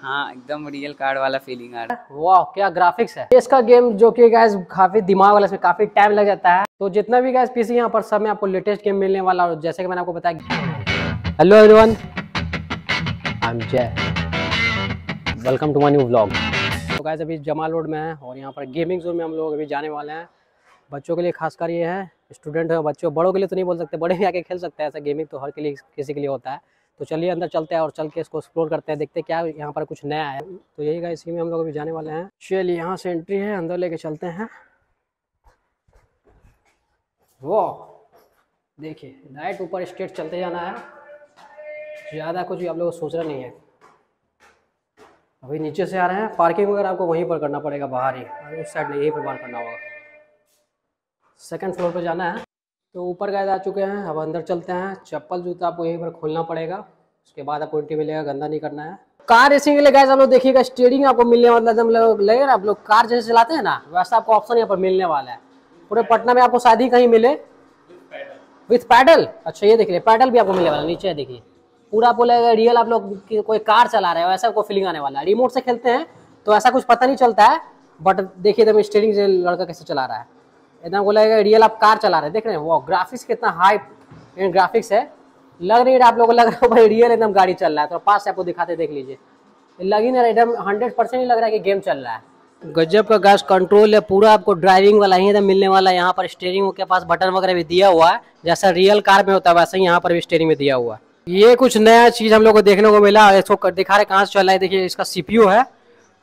हाँ एकदम real card वाला फीलिंग आ रहा है। वाह क्या ग्राफिक्स है। इसका गेम जो कि गैस काफ़ी दिमाग वाला, इसमें काफ़ी टाइम लग जाता है। तो जितना भी गैस पीसी यहाँ पर सब में आपको लेटेस्ट गेम मिलने वाला और जैसे कि मैंने आपको बताया hello everyone I am Jay welcome to my new vlog तो गैस अभी जमाल रोड में है और यहाँ पर गेमिंग जोन में हम लोग अभी जाने वाले हैं। बच्चों के लिए खासकर ये है। स्टूडेंट है, बच्चों, बड़ों के लिए तो नहीं बोल सकते, बड़े भी आके खेल सकते हैं। ऐसा गेमिंग तो हर के लिए किसी के लिए होता है। तो चलिए अंदर चलते हैं और चल के इसको एक्सप्लोर करते हैं, देखते हैं क्या यहाँ पर कुछ नया है। तो यही का इसी में हम लोग अभी जाने वाले हैं। चलिए यहाँ से एंट्री है, अंदर लेके चलते हैं। वो देखिए डायरेक्ट ऊपर स्ट्रेट चलते जाना है। ज़्यादा कुछ आप लोगों को सोचना नहीं है। अभी नीचे से आ रहे हैं। पार्किंग वगैरह आपको वहीं पर करना पड़ेगा, बाहर ही। उस साइड नहीं, यहीं पर बाहर करना होगा। सेकंड फ्लोर पर जाना है। तो ऊपर गए आ चुके हैं, अब अंदर चलते हैं। चप्पल जूता आपको यहीं पर खोलना पड़ेगा। उसके बाद आपको एंट्री मिलेगा, गंदा नहीं करना है। कार रेसिंग के लिए गए आप लोग देखिएगा स्टेयरिंग आपको मिलने वाला एकदम लगे ना आप लोग कार जैसे चलाते हैं ना, वैसा आपको ऑप्शन यहाँ पर मिलने वाला है। पूरे पटना में आपको शादी कहीं मिले? विथ पैडल अच्छा ये देख देखिए पैडल भी आपको मिलने वाला नीचे देखिए। पूरा बोलेगा रियल आप लोग कोई कार चला रहे हो ऐसा आपको फीलिंग आने वाला है। रिमोट से खेलते हैं तो ऐसा कुछ पता नहीं चलता है बट देखिए एकदम स्टेयरिंग से लड़का कैसे चला रहा है। एकदम बोला रियल आप कार चला रहे हैं, देख रहे हैं वो ग्राफिक्स कितना हाई ग्राफिक्स है। लग नहीं रहा आप लोगों को लग रहा है भाई रियल एकदम गाड़ी चल रहा है तो पास से आपको दिखाते, देख लीजिए। लग ही नहीं रहा, एकदम हंड्रेड परसेंट ही लग रहा है कि गेम चल रहा है। गजब का गैस कंट्रोल है, पूरा आपको ड्राइविंग वाला ही एकदम मिलने वाला है, यहाँ पर स्टेयरिंग के पास बटन वगैरह भी दिया हुआ है, जैसा रियल कार में होता है, वैसा ही यहाँ पर भी स्टेयरिंग में दिया हुआ है। ये कुछ नया चीज़ हम लोग को देखने को मिला, इसको दिखा रहे कहाँ से चल रहा है, देखिए इसका सीपीयू है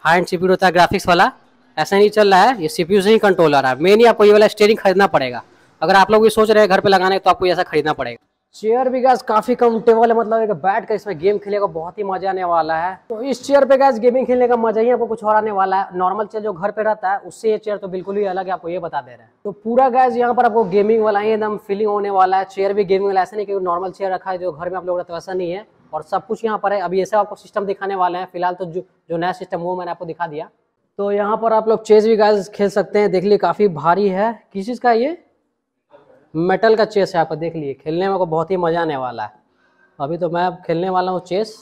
हाई एंड सीपीयू होता है ग्राफिक्स वाला। ऐसा नहीं चल रहा है, ये सीपीयू से ही कंट्रोल आ रहा है। मेन ही आपको ये वाला स्टेयरिंग खरीदना पड़ेगा। अगर आप लोग भी सोच रहे हैं घर पे लगाने तो आपको ऐसा खरीदना पड़ेगा। चेयर भी गैस काफ़ी कम्फर्टेबल है मतलब एक बैठ कर इसमें गेम खेलने का बहुत ही मज़ा आने वाला है। तो इस चेयर पे गैस गेमिंग खेलने का मज़ा ही आपको कुछ और आने वाला है। नॉर्मल चेयर जो घर पे रहता है, उससे ये चेयर तो बिल्कुल ही अलग है, आपको ये बता दे रहे हैं। तो पूरा गैस यहाँ पर आपको गेमिंग वाला ही एकदम फीलिंग होने वाला है। चेयर भी गेमिंग वाला, ऐसा नहीं क्योंकि नॉर्मल चेयर रखा है जो घर में आप लोग रहते वैसा नहीं है। और सब कुछ यहाँ पर है। अभी ऐसा आपको सिस्टम दिखाने वाले हैं। फ़िलहाल तो जो नया सिस्टम वो मैंने आपको दिखा दिया। तो यहाँ पर आप लोग चेस भी गैस खेल सकते हैं, देख लिए काफ़ी भारी है। किस चीज़ का ये? मेटल का चेस है, आप देख लिए खेलने में को बहुत ही मज़ा आने वाला है। अभी तो मैं खेलने वाला हूँ चेस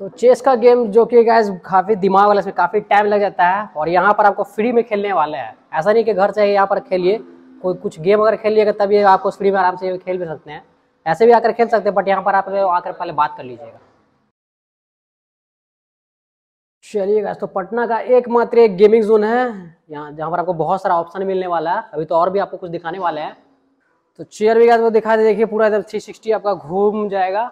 तो चेस का गेम जो कि गैस काफ़ी दिमाग वाला, इसमें काफ़ी टाइम लग जाता है और यहाँ पर आपको फ्री में खेलने वाला है। ऐसा नहीं कि घर से यहाँ पर खेलिए, कोई कुछ गेम अगर खेल लिएगा तभी आपको फ्री में आराम से खेल भी सकते हैं। ऐसे भी आकर खेल सकते हैं बट यहाँ पर आप आकर पहले बात कर लीजिएगा। चलिएगा तो पटना का एकमात्र एक गेमिंग जोन है, यहाँ जहाँ पर आपको बहुत सारा ऑप्शन मिलने वाला है। अभी तो और भी आपको कुछ दिखाने वाला है। तो चेयर भी वो दिखा दे, देखिए पूरा एकदम थ्री सिक्सटी आपका घूम जाएगा।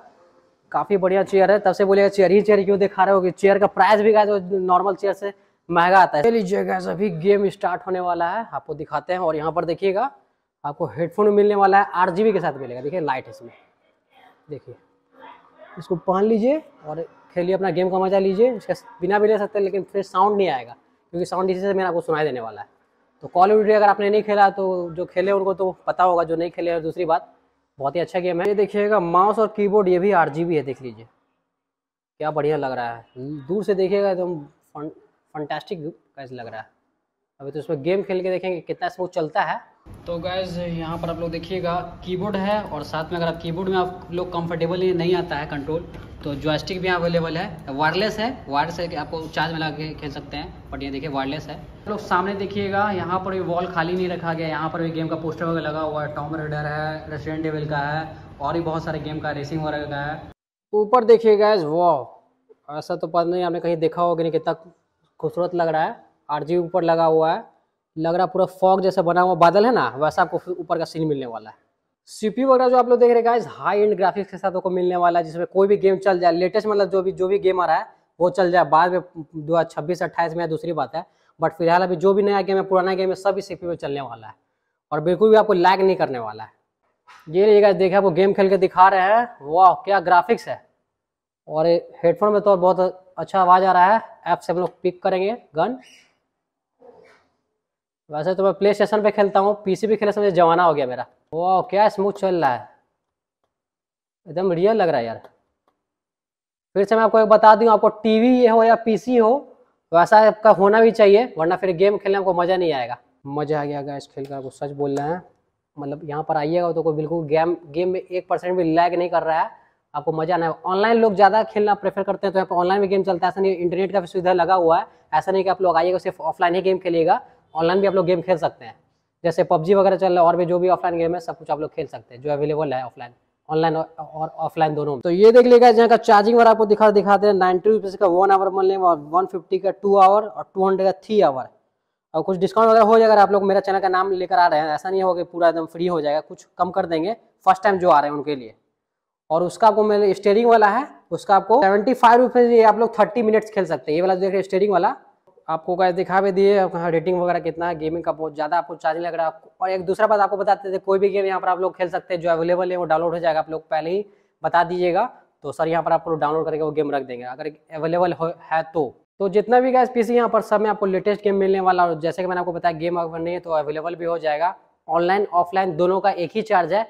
काफ़ी बढ़िया चेयर है, तब से बोलेगा चेयर ही चेयर क्यों दिखा रहे हो कि चेयर का प्राइस भी गया नॉर्मल चेयर से महँगा आता है। लीजिएगा अभी गेम स्टार्ट होने वाला है, आपको दिखाते हैं। और यहाँ पर देखिएगा, आपको हेडफोन मिलने वाला है आठ के साथ मिलेगा, देखिए लाइट इसमें। देखिए। इसको पहन लीजिए और खेलिए अपना गेम का मज़ा लीजिए। इसका बिना भी ले सकते हैं लेकिन फिर साउंड नहीं आएगा, क्योंकि साउंड इसी से मैंने आपको सुनाई देने वाला है। तो कॉल ऑफ़ ड्यूटी अगर आपने नहीं खेला तो जो खेले उनको तो पता होगा, जो नहीं खेले, और दूसरी बात, बहुत ही अच्छा गेम है। ये देखिएगा माउस और कीबोर्ड ये भी आठ है, देख लीजिए। क्या बढ़िया लग रहा है। दूर से देखिएगा, एकदम फंटास्टिक कैसे लग रहा है। अभी तो इसमें गेम खेल के देखेंगे, कितना स्मूथ चलता है। तो गैस यहाँ पर आप लोग देखिएगा कीबोर्ड है और साथ में अगर आप कीबोर्ड में आप लोग कंफर्टेबल नहीं आता है कंट्रोल तो जॉयस्टिक भी अवेलेबल है वायरलेस है वायरलेस है आपको चार्ज में लगा के खेल सकते हैं बट ये देखिए वायरलेस है। लोग सामने देखिएगा, यहाँ पर भी वॉल खाली नहीं रखा गया, यहाँ पर भी गेम का पोस्टर वगैरह लगा हुआ है टॉम रेडर है रेस्टोरेंट टेबल का है, और भी बहुत सारे गेम का रेसिंग वगैरह का है। ऊपर देखिएगा वो ऐसा तो पता नहीं आपने कहीं देखा होगा नहीं, कितना खूबसूरत लग रहा है आर ऊपर लगा हुआ है। लग रहा पूरा फॉग जैसा बना हुआ बादल है ना, वैसा आपको ऊपर का सीन मिलने वाला है। सीपीयू वगैरह जो आप लोग देख रहे हैं हाई एंड ग्राफिक्स के साथ आपको मिलने वाला है, जिसमें कोई भी गेम चल जाए लेटेस्ट मतलब जो भी जो भी गेम आ रहा है, वो चल जाए। बाद में दो हज़ार छब्बीस, अट्ठाईस में दूसरी बात है बट फ़िलहाल अभी जो भी नया गेम है, पुराना गेम है, सब सी में चलने वाला है। और बिल्कुल भी आपको लैग नहीं करने वाला है। ये लीजिएगा देखिए आपको गेम खेल के दिखा रहे हैं। वाह क्या ग्राफिक्स है। और हेडफोन में तो बहुत अच्छा आवाज़ आ रहा है। ऐप से हम लोग पिक करेंगे गन वैसे तो मैं प्ले स्टेशन पर खेलता हूँ पीसी भी खेलने से मुझे जमाना हो गया मेरा। वो क्या स्मूथ चल रहा है। एकदम रियल लग रहा है यार। फिर से मैं आपको एक बता दूँ, आपको टीवी हो या पीसी हो, वैसा आपका होना भी चाहिए, वरना फिर गेम खेलने को मज़ा नहीं आएगा। मज़ा आ गया गैस खेल कर आपको सच बोल रहे हैं। मतलब यहाँ पर आइएगा तो कोई बिल्कुल गेम गेम में एक परसेंट भी लैग नहीं कर रहा है। आपको मज़ा आना है। ऑनलाइन लोग ज़्यादा खेलना प्रेफर करते हैं तो यहाँ पर ऑनलाइन भी गेम चलता है। ऐसा नहीं इंटरनेट का सुविधा लगा हुआ है। ऐसा नहीं कि आप लोग आइएगा, सिर्फ़ ऑफलाइन ही गेम खेलिएगा। ऑनलाइन भी आप लोग गेम खेल सकते हैं। जैसे पबजी वगैरह चल रहा है, और भी जो भी ऑफलाइन गेम है, सब कुछ आप लोग खेल सकते हैं, जो अवेलेबल है ऑफलाइन ऑनलाइन और ऑफलाइन दोनों तो ये देख लीजिएगा यहाँ का चार्जिंग वाला आपको दिखा दिखाते हैं। नाइन्टी रुपीज़ का वन आवर मिलने और वन फिफ्टी का टू आवर और टू हंड्रेड का थ्री आवर और कुछ डिस्काउंट वगैरह हो जाएगा आप लोग मेरा चैनल का नाम लेकर आ रहे हैं, ऐसा नहीं होगा कि पूरा एकदम फ्री हो जाएगा, कुछ कम कर देंगे फ़र्स्ट टाइम जो आ रहे हैं उनके लिए। और उसका आपको मेरे स्टेयरिंग वाला है, उसका आपको सेवेंटी फाइव रुपीज़ आप लोग थर्टी मिनट्स खेल सकते हैं। ये वाला देखिए स्टेयरिंग वाला। आपको क्या दिखा भी दिए हाँ रेटिंग वगैरह कितना है गेमिंग का बहुत ज़्यादा आपको चार्जिंग लग रहा। है और एक दूसरा बात आपको बताते थे, कोई भी गेम यहाँ पर आप लोग खेल सकते हैं, जो अवेलेबल है, वो डाउनलोड हो जाएगा, आप लोग पहले ही बता दीजिएगा। तो सर यहाँ पर आप लोग डाउनलोड करके वो गेम रख देंगे। अगर अवेलेबल है तो। तो जितना भी गैस पीसी यहाँ पर सब में आपको लेटेस्ट गेम मिलने वाला, और जैसे कि मैंने आपको बताया गेम अगर नहीं है तो अवेलेबल भी हो जाएगा। ऑनलाइन ऑफलाइन दोनों का एक ही चार्ज है।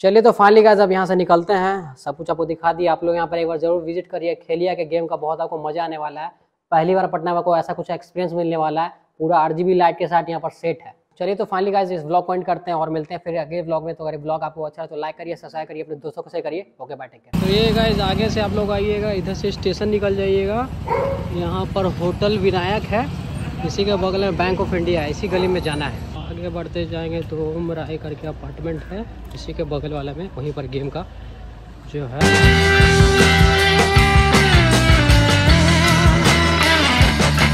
चलिए तो फाइनली गाइस अब यहाँ से निकलते हैं। सब कुछ आपको दिखा दिया। आप लोग यहाँ पर एक बार ज़रूर विज़िट करिए, खेलिए, के गेम का बहुत आपको मज़ा आने वाला है। पहली बार पटना में को ऐसा कुछ एक्सपीरियंस मिलने वाला है? पूरा आरजीबी लाइट के साथ यहाँ पर सेट है। चलिए तो फाइनली गाइस इस ब्लॉग पॉइंट करते हैं और मिलते हैं फिर अगले ब्लॉग में। तो अगर ब्लॉग आपको अच्छा है तो लाइक करिए सब्सक्राइब करिए, अपने दोस्तों को शेयर करिए। ओके बाय टेक तो ये गाइस आगे से आप लोग आइएगा, इधर से स्टेशन निकल जाइएगा। यहाँ पर होटल विनायक है। इसी के बगल में बैंक ऑफ़ इंडिया है। इसी गली में जाना है। आगे बढ़ते जाएँगे तो ओम करके अपार्टमेंट है। इसी के बगल वाला में, वहीं पर गेम का जो है।